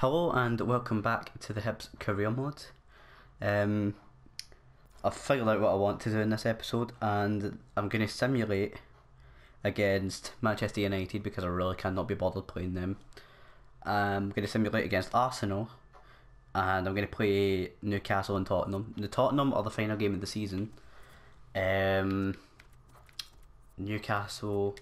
Hello and welcome back to the Hibs career mode. Um, I've figured out what I want to do in this episode and I'm going to simulate against Manchester United because I really cannot be bothered playing them. I'm going to simulate against Arsenal and I'm going to play Newcastle and Tottenham. The Tottenham are the final game of the season. Um, Newcastle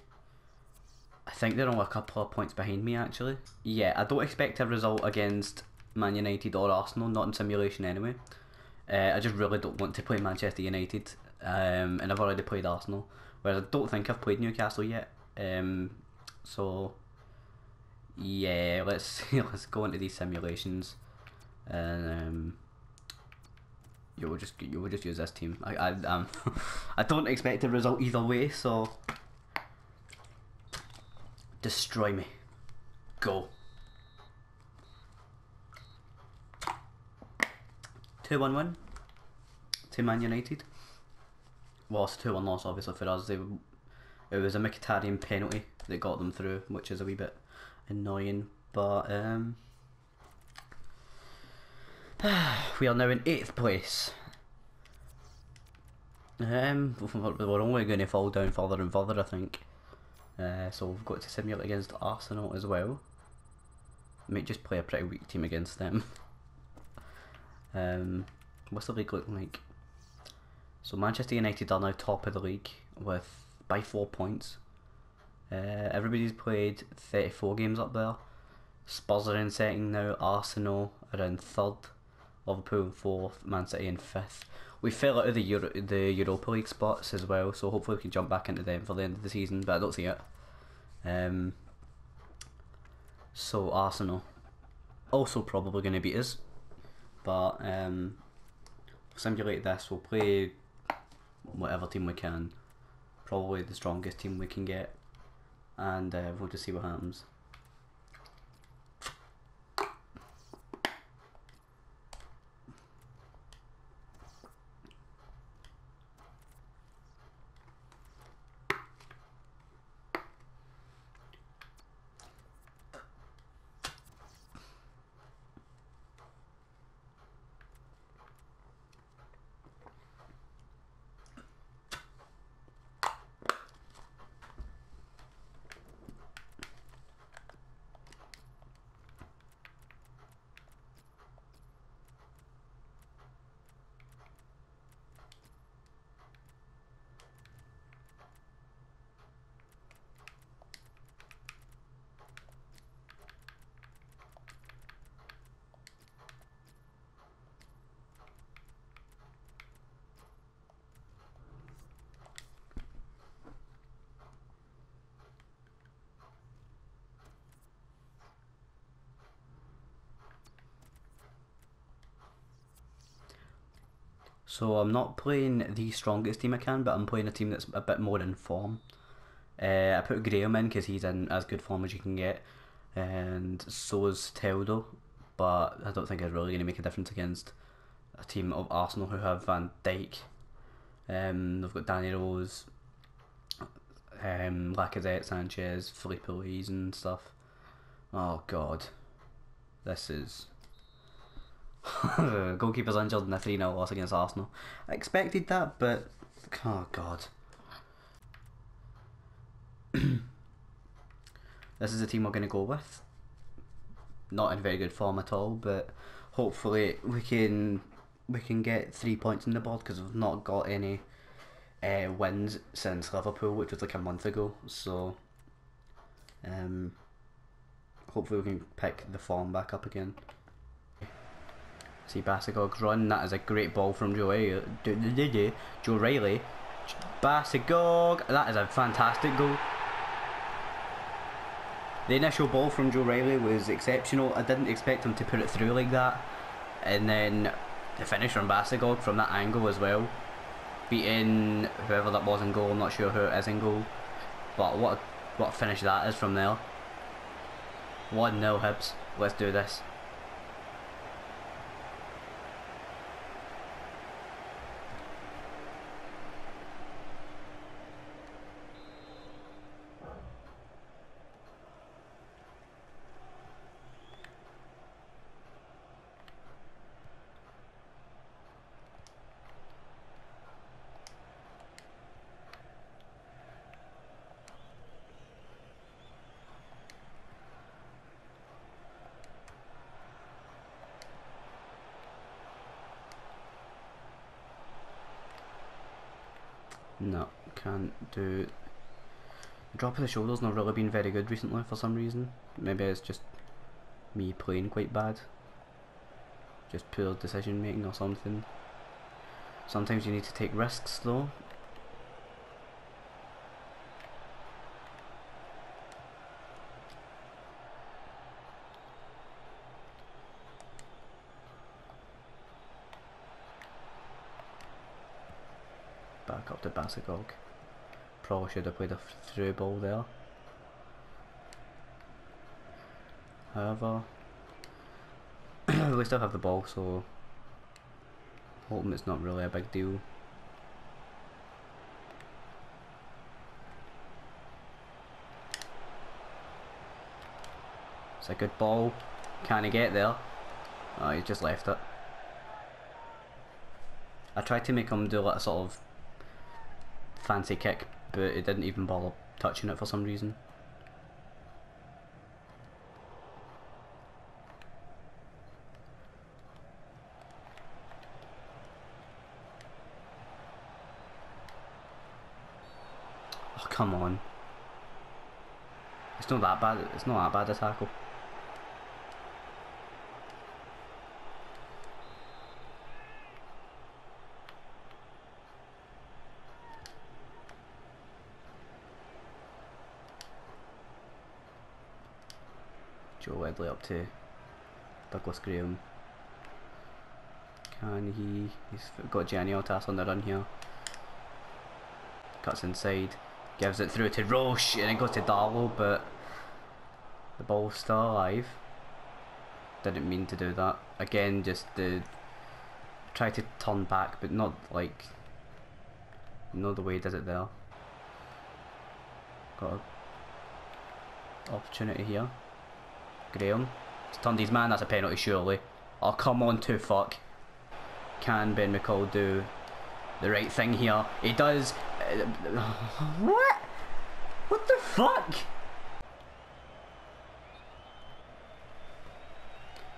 I think they're only a couple of points behind me actually. Yeah, I don't expect a result against Man United or Arsenal, not in simulation anyway. Uh, I just really don't want to play Manchester United, um, and I've already played Arsenal, whereas I don't think I've played Newcastle yet. Um, so yeah, let's let's go into these simulations, and um, you will just you will just use this team. I I um, I don't expect a result either way, so Destroy me. Go. 2 1 win to Man United. Well, it's 2 1 loss, obviously, for us. They, it was a Mkhitaryan penalty that got them through, which is a wee bit annoying. But um, we are now in 8th place. Um, we're only going to fall down further and further, I think. Uh, so we've got to simulate against Arsenal as well. Might just play a pretty weak team against them. um, what's the league looking like? So Manchester United are now top of the league with by four points. Uh, everybody's played 34 games up there. Spurs are in second now. Arsenal are in third. Liverpool in fourth. Man City in fifth. We fell out of the Euro- the Europa League spots as well, so hopefully we can jump back into them for the end of the season. But I don't see it. Um, so Arsenal also probably going to beat us, but um, simulate this. We'll play whatever team we can, probably the strongest team we can get, and uh, we'll just see what happens. So I'm not playing the strongest team I can, but I'm playing a team that's a bit more in form. Uh, I put Graham in because he's in as good form as you can get, and so is Teldo, but I don't think it's really going to make a difference against a team of Arsenal who have Van Dijk. Um, they've got Danny Rose, um, Lacazette, Sanchez, Filipe Luis, and stuff. Oh God, this is Goalkeeper's injured in a 3 0 loss against Arsenal. I expected that, but. Oh, God. this is the team we're going to go with. Not in very good form at all, but hopefully we can we can get three points in the board because we've not got any uh, wins since Liverpool, which was like a month ago. So, um, hopefully we can pick the form back up again. See Bassogog's run. That is a great ball from uh, Joe Riley. Joe Riley. Bassogog. That is a fantastic goal. The initial ball from Joe Riley was exceptional. I didn't expect him to put it through like that. And then the finish from Bassogog from that angle as well. Beating whoever that was in goal. I'm not sure who it is in goal. But what what finish that is from there. 1 0 Hibs. Let's do this. No, can't do. The drop of the shoulder's not really been very good recently for some reason. Maybe it's just me playing quite bad. Just poor decision making or something. Sometimes you need to take risks though. Bassogog. Probably should have played a through ball there. However, we still have the ball, so hoping it's not really a big deal. It's a good ball. Can he get there? Oh, he just left it. I tried to make him do like a sort of fancy kick, but it didn't even bother touching it for some reason. Oh, come on. It's not that bad. It's not that bad a tackle. Joe Ledley up to Douglas Graham. Can he? He's got Gianni on the run here. Cuts inside, gives it through to Roche, and then goes to Darlow, but the ball's still alive. Didn't mean to do that. Again, just the try to turn back, but not like know the way he does it there. Got a opportunity here. Graham. It's turned his man, that's a penalty surely. Oh come on to fuck. Can Ben McCall do the right thing here? He does. Uh, what? What the fuck?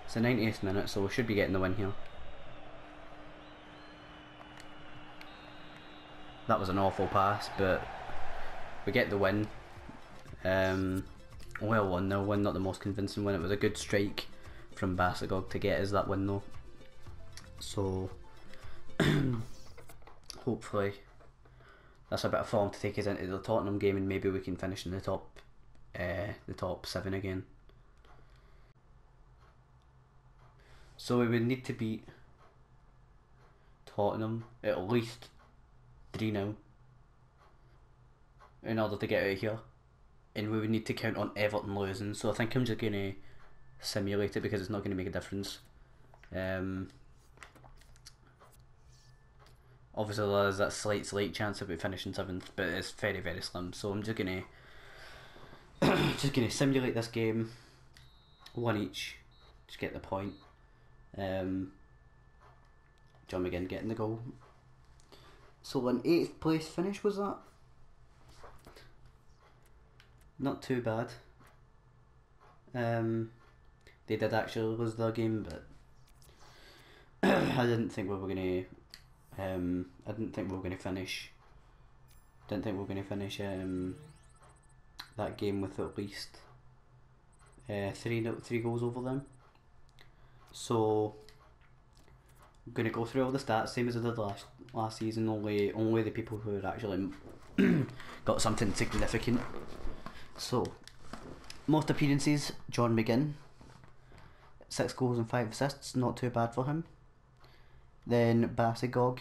It's the 90th minute, so we should be getting the win here. That was an awful pass, but we get the win. Um, well won though, win not the most convincing win. It was a good strike from Bassogog to get us that win though. So hopefully that's a bit of form to take us into the Tottenham game and maybe we can finish in the top uh, the top seven again. So we would need to beat Tottenham at least 3 0 in order to get out of here. And we would need to count on Everton losing. So I think I'm just going to simulate it because it's not going to make a difference. Um, obviously, there's that slight, slight chance of it finishing seventh, but it's very, very slim. So I'm just going to just going to simulate this game, one each, just get the point. Um, John McGinn getting the goal. So an eighth place finish was that? Not too bad. Um, they did actually lose their game, but I didn't think we were gonna. Um, I didn't think we were gonna finish. Didn't think we were gonna finish um, that game with at least uh, three three goals over them. So I'm gonna go through all the stats, same as I did last last season. Only only the people who had actually got something significant. So most appearances, John McGinn. Six goals and five assists, not too bad for him. Then Bassogog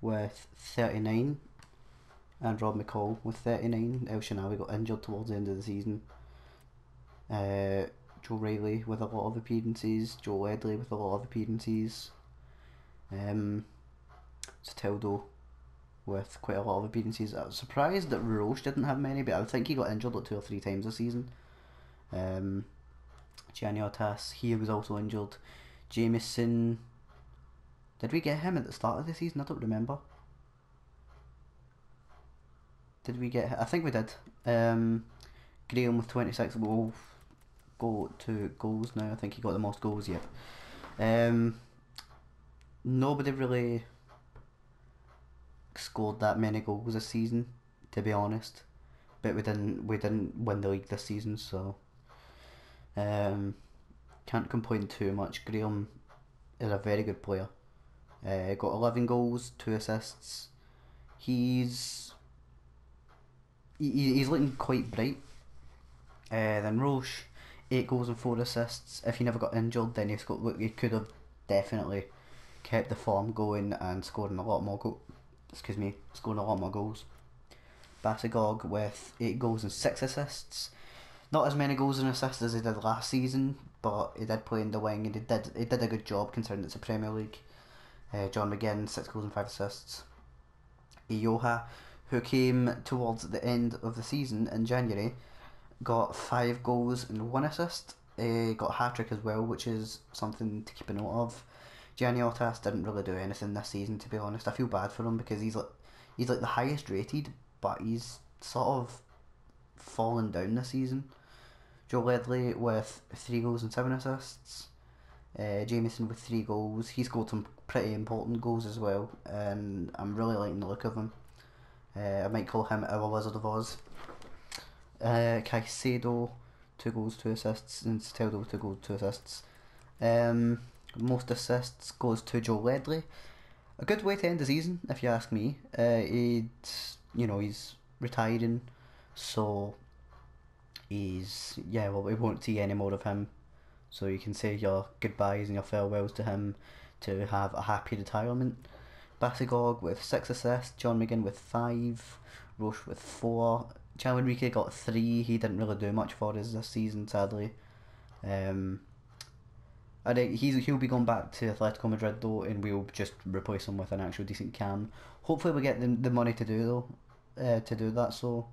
with thirty nine, and Rob McCall with thirty nine. El Shanawi got injured towards the end of the season. Uh, Joe Riley with a lot of appearances, Joe Ledley with a lot of appearances, um, Soteldo with quite a lot of appearances. I was surprised that Roche didn't have many, but I think he got injured like two or three times this season. Um, he was also injured. Jameson, did we get him at the start of the season? I don't remember. Did we get? I think we did. Um, Graham with twenty six goals go to goals now. I think he got the most goals yet. Um, nobody really scored that many goals this season, to be honest. But we didn't we didn't win the league this season, so um, can't complain too much. Graham is a very good player. Uh, got eleven goals, two assists. He's he, he's looking quite bright. Uh, then Roche, eight goals and four assists. If he never got injured, then he's got he could have definitely kept the form going and scoring a lot more go- excuse me, scoring a lot more goals. Bassogog with eight goals and six assists. Not as many goals and assists as he did last season, but he did play in the wing and he did he did a good job considering it's a Premier League. Uh, John McGinn, six goals and five assists. Ioha, who came towards the end of the season in January, got five goals and one assist. Uh, got a hat trick as well, which is something to keep a note of. Gianni Otas didn't really do anything this season, to be honest. I feel bad for him because he's like he's like the highest rated, but he's sort of fallen down this season. Joe Ledley with three goals and seven assists. Uh, Jameson with three goals. He scored some pretty important goals as well, and I'm really liking the look of him. Uh, I might call him our Wizard of Oz. Uh, Caicedo, two goals, two assists, and Soteldo, two goals, two assists. Um, most assists goes to Joe Ledley. A good way to end the season, if you ask me. Uh, he'd, you know, he's retiring, so he's yeah. Well, we won't see any more of him, so you can say your goodbyes and your farewells to him to have a happy retirement. Bassogog with six assists, John McGinn with five, Roche with four. Chal Enrique got three. He didn't really do much for us this season, sadly. Um, I think he's he'll be going back to Atletico Madrid though, and we'll just replace him with an actual decent cam. Hopefully, we get the, the money to do though, uh, to do that. So,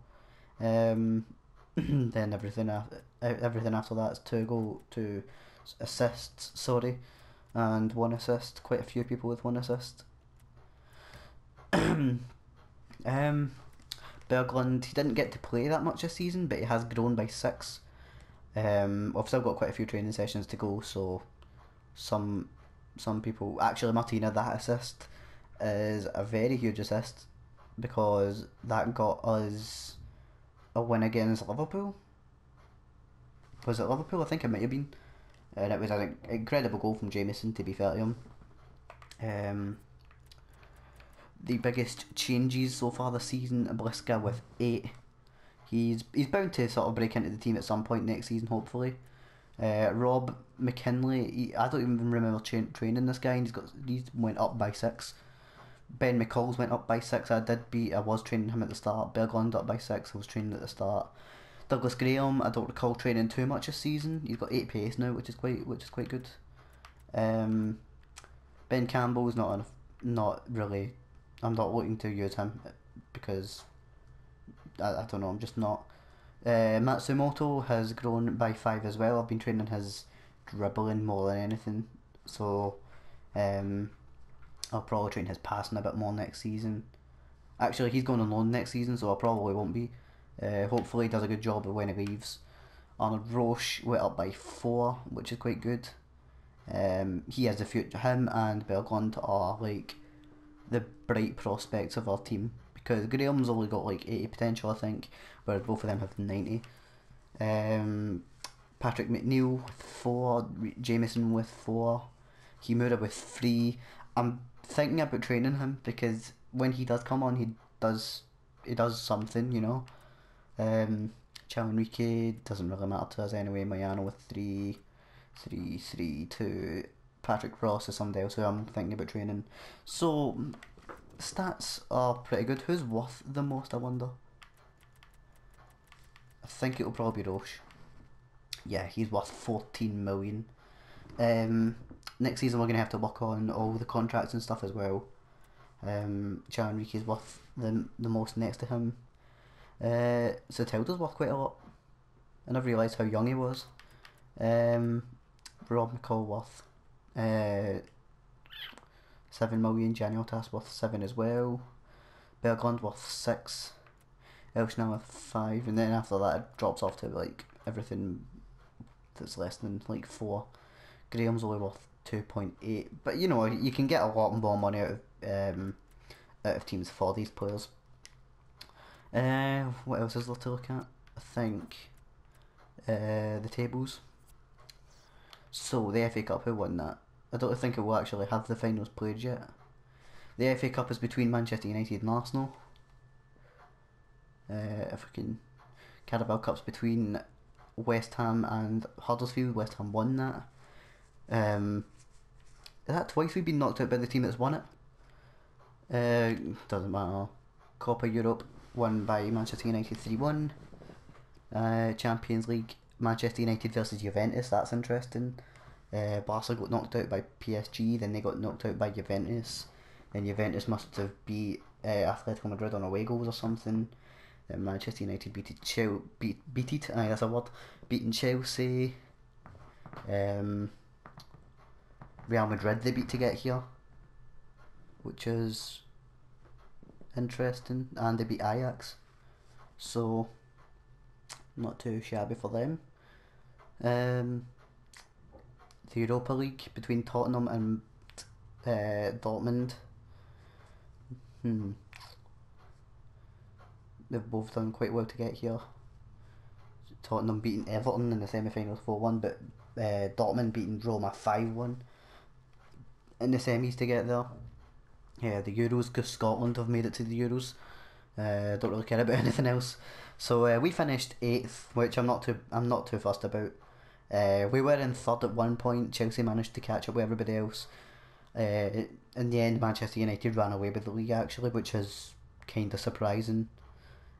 um, then everything after everything after that is two goal to assists. Sorry, and one assist. Quite a few people with one assist. um, Berglund he didn't get to play that much this season, but he has grown by six. Um, I've still got quite a few training sessions to go, so some some people actually Martina that assist is a very huge assist because that got us a win against Liverpool. Was it Liverpool? I think it might have been, and it was an incredible goal from Jameson. To be fair to him, um, the biggest changes so far this season, Bliska with eight. He's he's bound to sort of break into the team at some point next season, hopefully. Uh, Rob McKinley, he, I don't even remember tra- training this guy, and he's got he's went up by six. Ben McCall's went up by six. I did be I was training him at the start. Berglund up by six. I was training at the start. Douglas Graham, I don't recall training too much this season. He's got eight pace now, which is quite which is quite good. Um, Ben Campbell is not not really. I'm not looking to use him because I, I don't know. I'm just not. Uh, Matsumoto has grown by five as well. I've been training his dribbling more than anything, so um, I'll probably train his passing a bit more next season. Actually, he's going on loan next season, so I probably won't be. Uh, hopefully, he does a good job of when he leaves. Arnold Roche went up by four, which is quite good. Um, he has a future. Him and Berglund are like the bright prospects of our team because Graham's only got like 80 potential, I think, whereas both of them have 90. Um, Patrick McNeil with four, Jameson with four, Kimura with three. I'm thinking about training him because when he does come on, he does he does something, you know. Um, Chal Enrique doesn't really matter to us anyway. Mayano with three, three, three, two. Patrick Ross is somebody else who I'm thinking about training. So stats are pretty good. Who's worth the most? I wonder. I think it will probably be Roche. Yeah, he's worth fourteen million. Um, next season we're gonna have to work on all the contracts and stuff as well. Um, Chal is worth the the most next to him. Uh, Soteldo's worth quite a lot. And I never realised how young he was. Um, Rob McCall worth uh, seven million. Janiotas worth seven as well. Berglund worth six. Elshna with five, and then after that it drops off to like everything that's less than like four. Graham's only worth two point eight, but you know you can get a lot more money out of um, out of teams for these players. Uh, what else is there to look at? I think uh, the tables. So the FA Cup, who won that? I don't think it will actually have the finals played yet. The FA Cup is between Manchester United and Arsenal. Uh, if I can, Carabao Cup's between West Ham and Huddersfield. West Ham won that. Um, is that twice we've been knocked out by the team that's won it? Uh, doesn't matter. Copa Europe won by Manchester United 3 1. Uh, Champions League, Manchester United versus Juventus, that's interesting. Uh, Barca got knocked out by PSG, then they got knocked out by Juventus. Then Juventus must have beat uh, Atletico Madrid on away goals or something. Then Manchester United beat Chel- beat beat it. Aye, that's a word. Beating Chelsea. Um, Real Madrid they beat to get here, which is interesting, and they beat Ajax, so not too shabby for them. Um, the Europa League between Tottenham and uh, Dortmund. Hmm. They've both done quite well to get here. Tottenham beating Everton in the semi-finals 4-1, but uh, Dortmund beating Roma 5-1 in the semis to get there. Yeah, the Euros, because Scotland have made it to the Euros. Uh, don't really care about anything else. So uh, we finished eighth, which I'm not too I'm not too fussed about. Uh, we were in third at one point. Chelsea managed to catch up with everybody else. Uh, in the end, Manchester United ran away with the league actually, which is kind of surprising.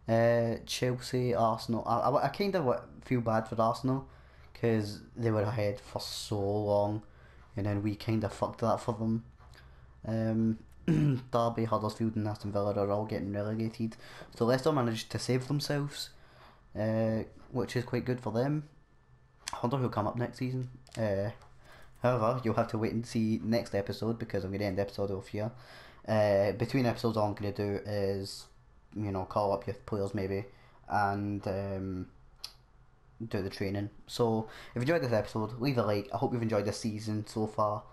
Uh, Chelsea, Arsenal. I, I, I kind of feel bad for Arsenal because they were ahead for so long, and then we kind of fucked that for them. Um, Derby, Huddersfield, and Aston Villa are all getting relegated, so Leicester managed to save themselves, uh, which is quite good for them. I wonder who'll come up next season. Uh, however, you'll have to wait and see next episode because I'm going to end episode off here. Uh, between episodes, all I'm going to do is, you know, call up your players maybe and um, do the training. So, if you enjoyed this episode, leave a like. I hope you've enjoyed this season so far,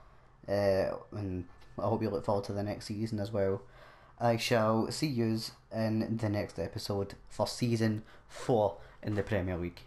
uh, and I hope you look forward to the next season as well. I shall see yous in the next episode for season four in the Premier League.